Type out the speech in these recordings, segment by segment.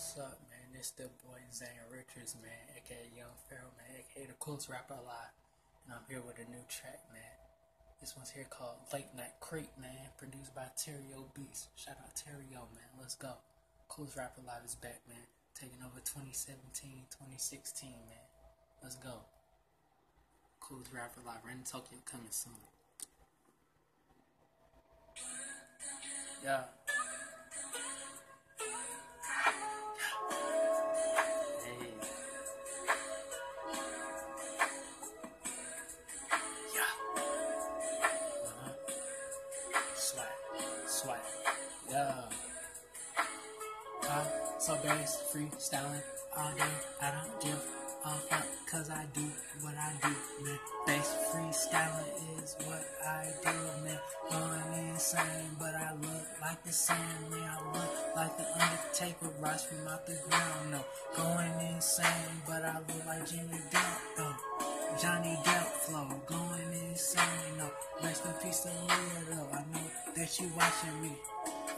What's up, man? It's the boy Zane Richards, man, aka Young Pharoah, man, aka the coolest rapper alive. And I'm here with a new track, man. This one's here called Late Night Creep, man, produced by Terio Beats. Shout out Terio, man. Let's go. Coolest rapper alive is back, man. Taking over 2017, 2016, man. Let's go. Coolest rapper alive. Rain Tokyo coming soon. Yeah. So bass, freestyling all day. I don't give a fuck cause I do what I do, man. Bass freestyling is what I do, man. Going insane, but I look like the same, man. I look like the Undertaker, rise from out the ground, no. Going insane, but I look like Jimmy Depp, though. Johnny Depp flow, going insane, no. Rest in peace to Leo, I know that you watching me.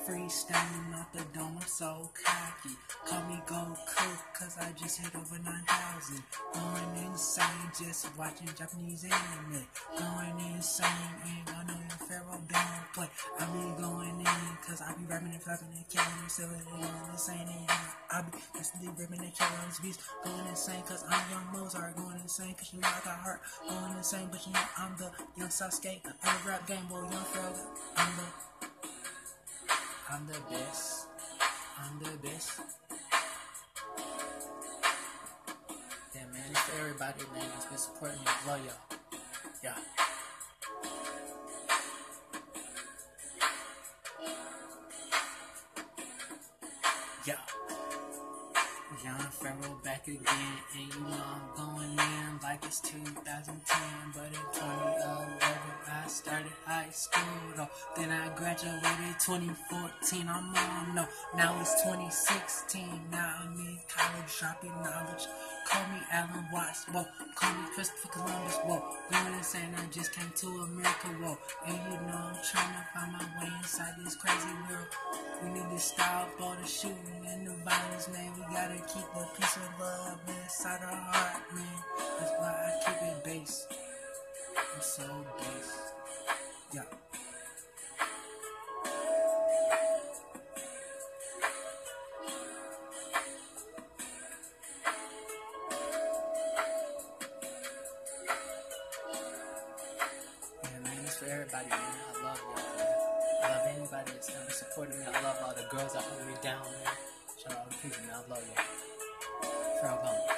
Freestyling off the dome, I'm so cocky. Call me Goku, cause I just hit over 9,000. Going insane, just watching Japanese anime. Going insane, I know your Pharoah don't play. I be going in, cause I be rapping and flapping and killing and selling and going insane. And I be constantly ripping and killing these beats. Going insane, cause I'm young Mozart. Going insane, cause you know I got heart. Going insane, but you know I'm the young Sasuke. I'm the rap game, boy, young Pharoah. I'm the Best. I'm the best. Yeah, man, it's for everybody, man. It's been supporting me. Love y'all. Yeah. Young Pharoah back again, and you know I'm going in like it's 2010, but in 2011 I started high school though. Then I graduated 2014. I'm on no, now it's 2016. Now I'm in college, dropping knowledge. Call me Alan Watts, whoa. Call me Christopher Columbus, whoa. Going insane, I just came to America, whoa. And you know I'm trying to find my way inside this crazy world. We need to stop all the shooting and the violence, man. We gotta keep the peace and love inside our heart, man. That's why I keep it base. I'm so base. Yeah. Yeah, man, it's for everybody, man. I love y'all. I love anybody that's ever supported me. I love all the girls that hold me down, man. Shout out to people, man. I love y'all. Farewell,